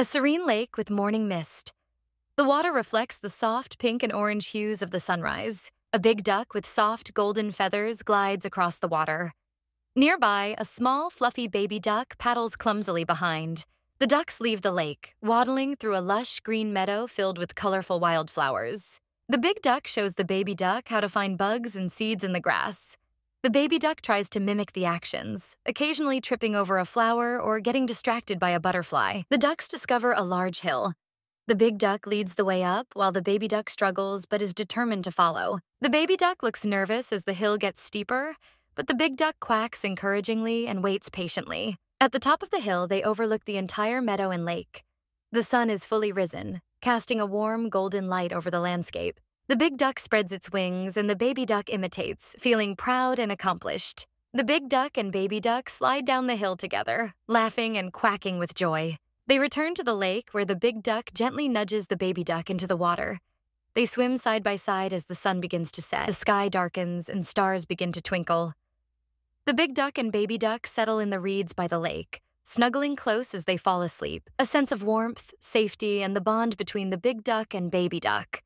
A serene lake with morning mist. The water reflects the soft pink and orange hues of the sunrise. A big duck with soft golden feathers glides across the water. Nearby, a small, fluffy baby duck paddles clumsily behind. The ducks leave the lake, waddling through a lush green meadow filled with colorful wildflowers. The big duck shows the baby duck how to find bugs and seeds in the grass. The baby duck tries to mimic the actions, occasionally tripping over a flower or getting distracted by a butterfly. The ducks discover a large hill. The big duck leads the way up while the baby duck struggles but is determined to follow. The baby duck looks nervous as the hill gets steeper, but the big duck quacks encouragingly and waits patiently. At the top of the hill, they overlook the entire meadow and lake. The sun is fully risen, casting a warm golden light over the landscape. The big duck spreads its wings, and the baby duck imitates, feeling proud and accomplished. The big duck and baby duck slide down the hill together, laughing and quacking with joy. They return to the lake where the big duck gently nudges the baby duck into the water. They swim side by side as the sun begins to set. The sky darkens and stars begin to twinkle. The big duck and baby duck settle in the reeds by the lake, snuggling close as they fall asleep. A sense of warmth, safety, and the bond between the big duck and baby duck.